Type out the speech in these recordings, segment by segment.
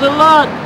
the lot.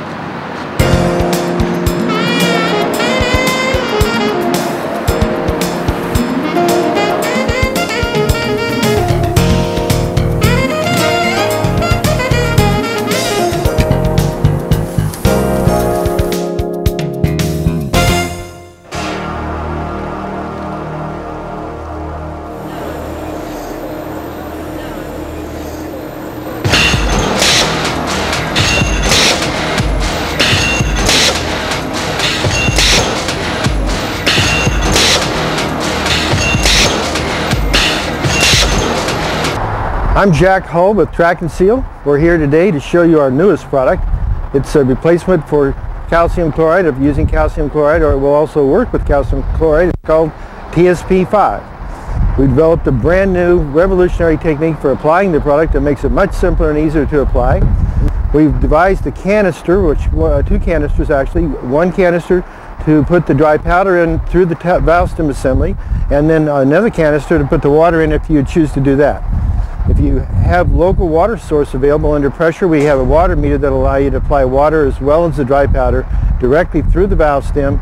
I'm Jack Hull with Trak n Seal. We're here today to show you our newest product. It's a replacement for calcium chloride of using calcium chloride or it will also work with calcium chloride. It's called TSP5. We developed a brand new revolutionary technique for applying the product that makes it much simpler and easier to apply. We've devised a canister, which uh, two canisters actually, one canister to put the dry powder in through the valve stem assembly and then another canister to put the water in if you choose to do that. If you have local water source available under pressure, we have a water meter that allow you to apply water as well as the dry powder directly through the valve stem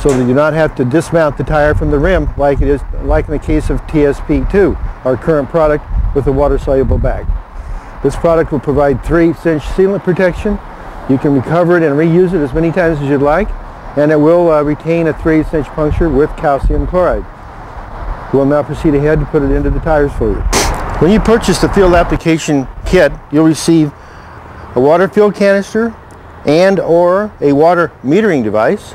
so that you do not have to dismount the tire from the rim like it is like in the case of TSP2, our current product with a water-soluble bag. This product will provide 3-inch sealant protection. You can recover it and reuse it as many times as you'd like and it will uh, retain a 3-inch puncture with calcium chloride. We'll now proceed ahead to put it into the tires for you. When you purchase the field application kit, you'll receive a water field canister and or a water metering device,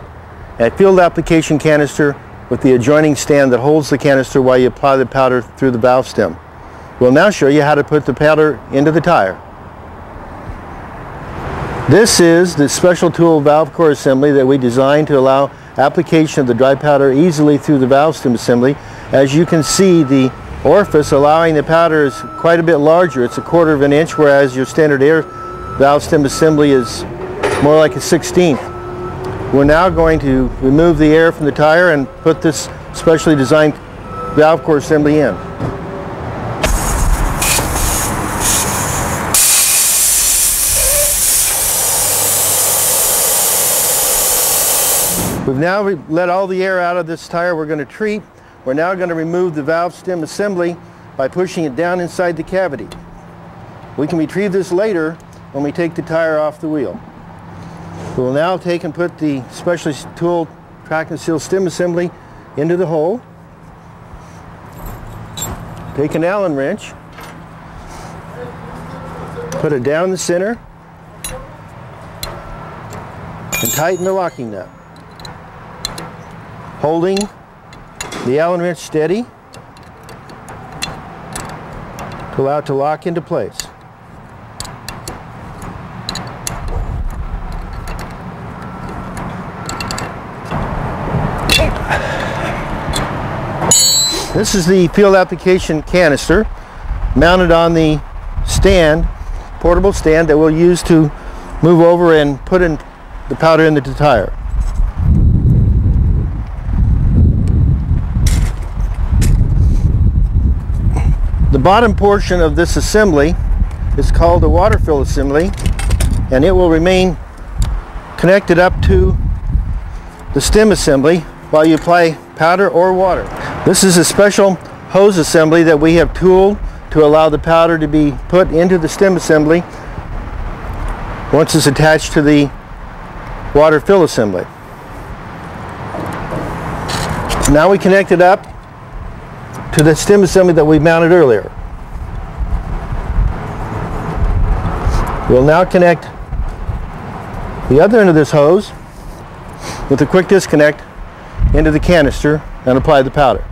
a field application canister with the adjoining stand that holds the canister while you apply the powder through the valve stem. We'll now show you how to put the powder into the tire. This is the special tool valve core assembly that we designed to allow application of the dry powder easily through the valve stem assembly. As you can see, the orifice allowing the powder is quite a bit larger. It's a quarter of an inch whereas your standard air valve stem assembly is more like a 16th. We're now going to remove the air from the tire and put this specially designed valve core assembly in. We've now let all the air out of this tire. We're going to treat we're now going to remove the valve stem assembly by pushing it down inside the cavity. We can retrieve this later when we take the tire off the wheel. We will now take and put the specially tooled Trak n Seal stem assembly into the hole. Take an Allen wrench, put it down the center, and tighten the locking nut. Holding the Allen wrench steady to allow it to lock into place. This is the field application canister mounted on the stand, portable stand that we'll use to move over and put in the powder into the tire. The bottom portion of this assembly is called the water fill assembly and it will remain connected up to the stem assembly while you apply powder or water. This is a special hose assembly that we have tooled to allow the powder to be put into the stem assembly once it's attached to the water fill assembly. Now we connect it up to the stem assembly that we mounted earlier. We'll now connect the other end of this hose with a quick disconnect into the canister and apply the powder.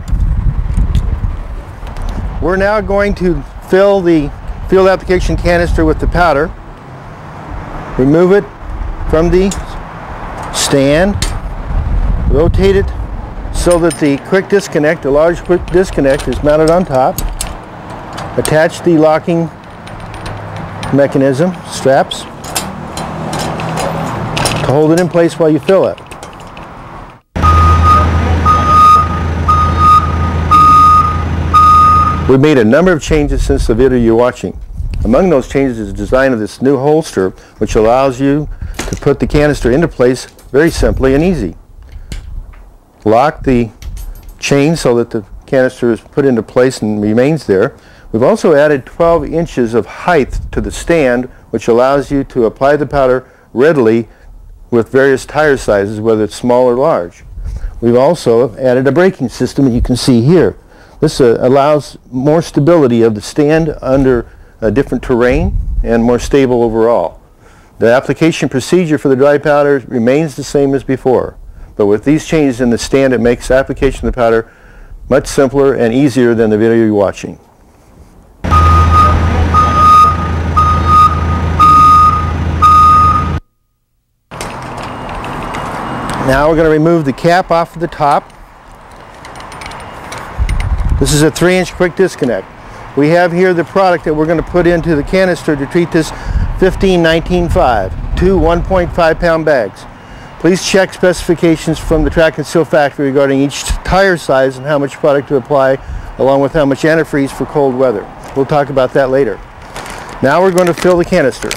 We're now going to fill the field application canister with the powder, remove it from the stand, rotate it so that the quick disconnect, the large quick disconnect is mounted on top. Attach the locking mechanism, straps, to hold it in place while you fill it. We've made a number of changes since the video you're watching. Among those changes is the design of this new holster, which allows you to put the canister into place very simply and easy. Lock the chain so that the canister is put into place and remains there. We've also added 12 inches of height to the stand, which allows you to apply the powder readily with various tire sizes, whether it's small or large. We've also added a braking system you can see here. This uh, allows more stability of the stand under a different terrain and more stable overall. The application procedure for the dry powder remains the same as before, but with these changes in the stand it makes application of the powder much simpler and easier than the video you're watching. Now we're going to remove the cap off of the top. This is a 3 inch quick disconnect. We have here the product that we're going to put into the canister to treat this 15-19-5, two 1.5 pound bags. Please check specifications from the Trak n Seal factory regarding each tire size and how much product to apply along with how much antifreeze for cold weather. We'll talk about that later. Now we're going to fill the canister.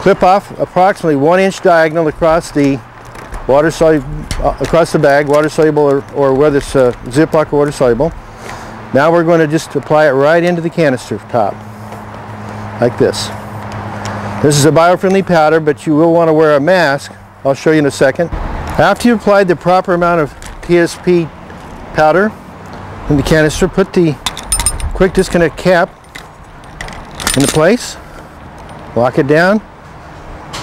Clip off approximately one inch diagonal across the water uh, across the bag, water soluble or, or whether it's uh, Ziploc or water soluble. Now we're going to just apply it right into the canister top, like this. This is a biofriendly powder, but you will want to wear a mask. I'll show you in a second. After you've applied the proper amount of TSP powder in the canister, put the quick disconnect cap into place, lock it down.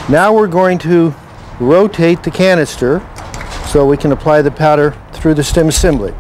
Now we're going to rotate the canister so we can apply the powder through the stem assembly.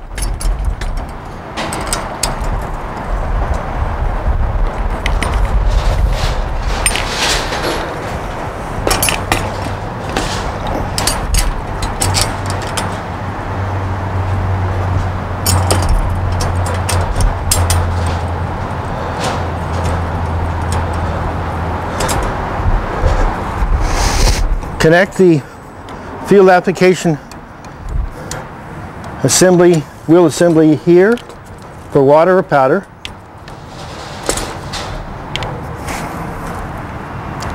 Connect the field application assembly, wheel assembly here for water or powder.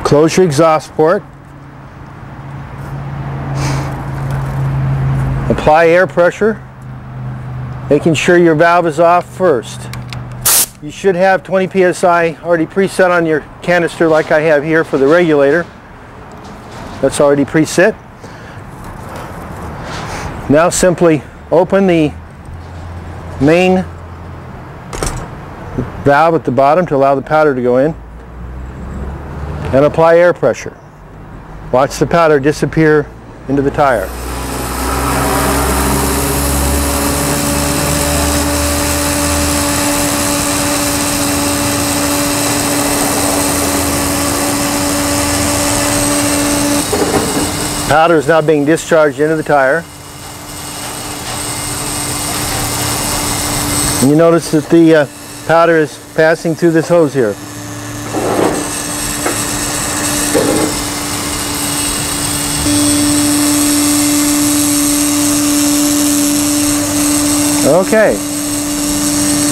Close your exhaust port. Apply air pressure, making sure your valve is off first. You should have 20 psi already preset on your canister like I have here for the regulator. That's already preset. Now simply open the main valve at the bottom to allow the powder to go in and apply air pressure. Watch the powder disappear into the tire. Powder is now being discharged into the tire. And you notice that the uh, powder is passing through this hose here. Okay,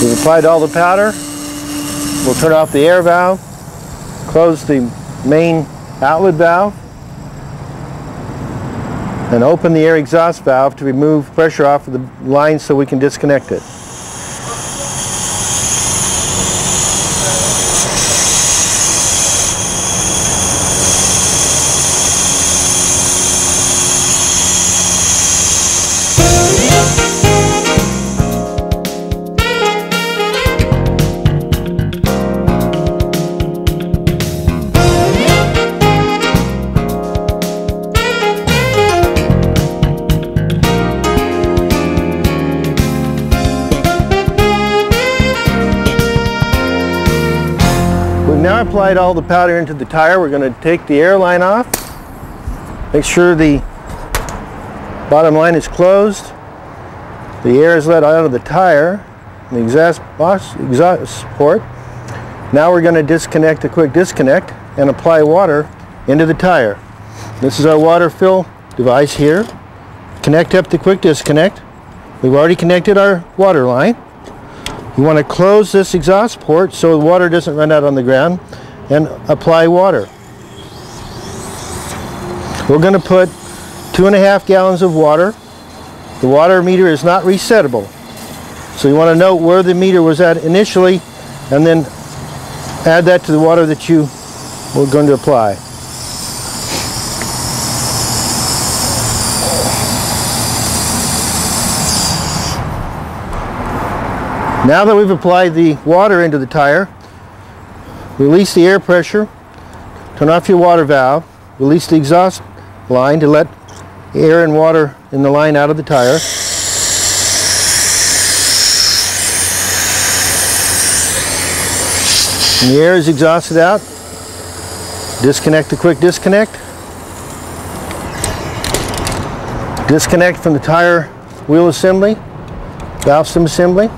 we've applied all the powder. We'll turn off the air valve, close the main outlet valve, and open the air exhaust valve to remove pressure off of the line so we can disconnect it. Applied all the powder into the tire, we're going to take the air line off. Make sure the bottom line is closed. The air is let out of the tire, the exhaust, exhaust port. Now we're going to disconnect the quick disconnect and apply water into the tire. This is our water fill device here. Connect up the quick disconnect. We've already connected our water line. You want to close this exhaust port so the water doesn't run out on the ground and apply water. We're going to put two and a half gallons of water. The water meter is not resettable. So you want to know where the meter was at initially and then add that to the water that you were going to apply. Now that we've applied the water into the tire, release the air pressure, turn off your water valve, release the exhaust line to let air and water in the line out of the tire. When the air is exhausted out, disconnect the quick disconnect. Disconnect from the tire wheel assembly, valve stem assembly.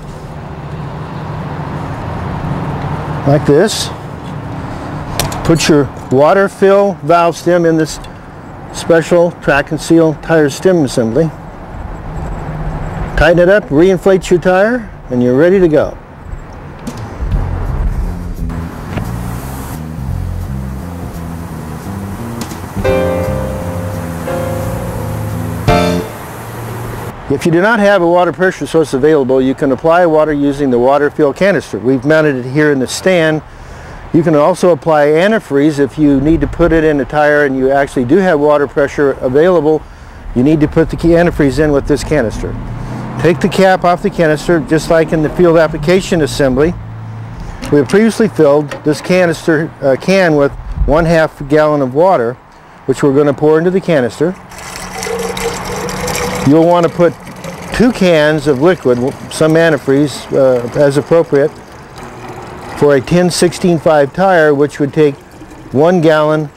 Like this. Put your water fill valve stem in this special Trak n Seal tire stem assembly. Tighten it up, reinflate your tire, and you're ready to go. If you do not have a water pressure source available, you can apply water using the water fill canister. We've mounted it here in the stand. You can also apply antifreeze if you need to put it in a tire and you actually do have water pressure available. You need to put the antifreeze in with this canister. Take the cap off the canister just like in the field application assembly. We have previously filled this canister uh, can with one half gallon of water which we're going to pour into the canister. You'll want to put two cans of liquid, some antifreeze uh, as appropriate, for a 10-16-5 tire, which would take one gallon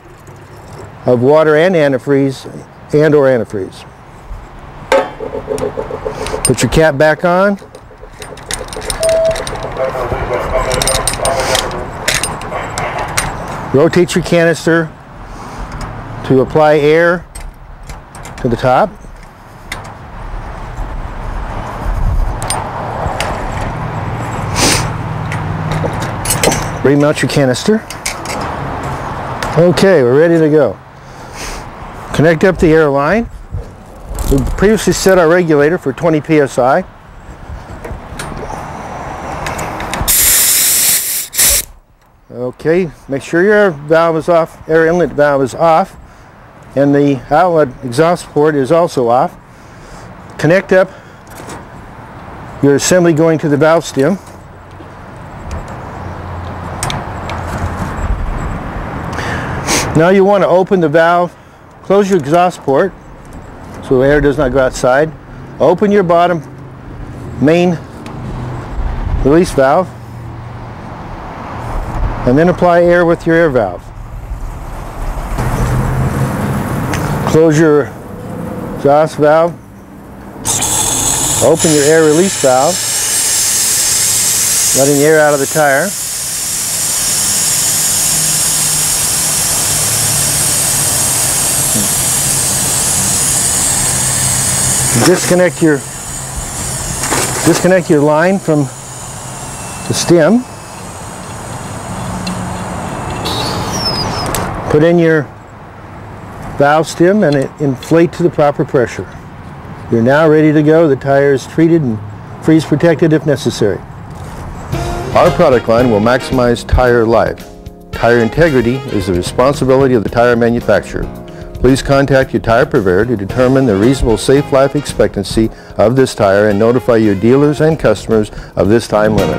of water and antifreeze and or antifreeze. Put your cap back on. Rotate your canister to apply air to the top. Remount your canister. Okay, we're ready to go. Connect up the air line. We previously set our regulator for 20 psi. Okay, make sure your valve is off, air inlet valve is off, and the outlet exhaust port is also off. Connect up your assembly going to the valve stem. Now you want to open the valve, close your exhaust port so air does not go outside. Open your bottom main release valve and then apply air with your air valve. Close your exhaust valve, open your air release valve, letting the air out of the tire. Disconnect your disconnect your line from the stem. Put in your valve stem and it inflate to the proper pressure. You're now ready to go. The tire is treated and freeze protected if necessary. Our product line will maximize tire life. Tire integrity is the responsibility of the tire manufacturer. Please contact your tire purveyor to determine the reasonable safe life expectancy of this tire and notify your dealers and customers of this time limit.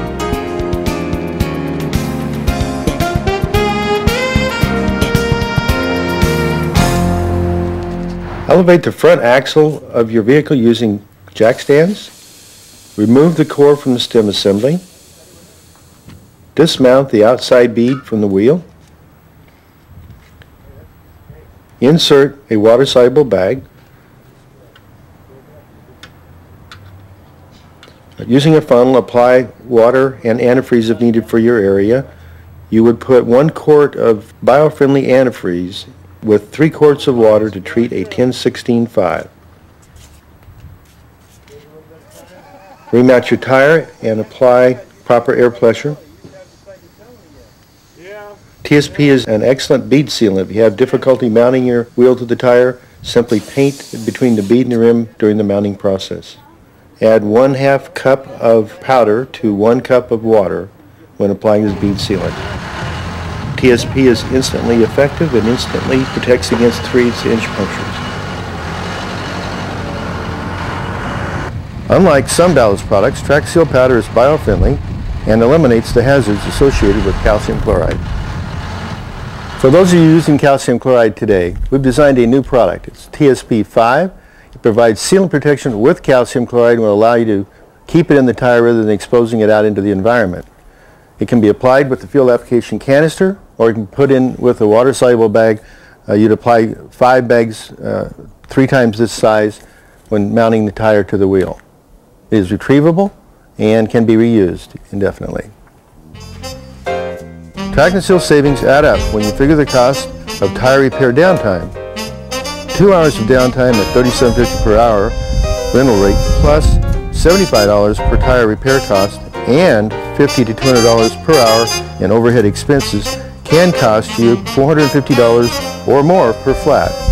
Elevate the front axle of your vehicle using jack stands. Remove the core from the stem assembly. Dismount the outside bead from the wheel. Insert a water-soluble bag. Using a funnel, apply water and antifreeze if needed for your area. You would put one quart of biofriendly antifreeze with three quarts of water to treat a 10-16-5. Remount your tire and apply proper air pressure. TSP is an excellent bead sealant. If you have difficulty mounting your wheel to the tire, simply paint between the bead and the rim during the mounting process. Add one half cup of powder to one cup of water when applying this bead sealant. TSP is instantly effective and instantly protects against 3 inch punctures. Unlike some ballast products, Seal powder is biofriendly and eliminates the hazards associated with calcium chloride. For those of you using calcium chloride today, we've designed a new product. It's TSP5. It provides sealant protection with calcium chloride and will allow you to keep it in the tire rather than exposing it out into the environment. It can be applied with the field application canister or you can put in with a water soluble bag. Uh, you'd apply five bags, uh, three times this size when mounting the tire to the wheel. It is retrievable and can be reused indefinitely. Trak n Seal savings add up when you figure the cost of tire repair downtime. Two hours of downtime at $37.50 per hour rental rate plus $75 per tire repair cost and 50 to $200 per hour in overhead expenses can cost you $450 or more per flat.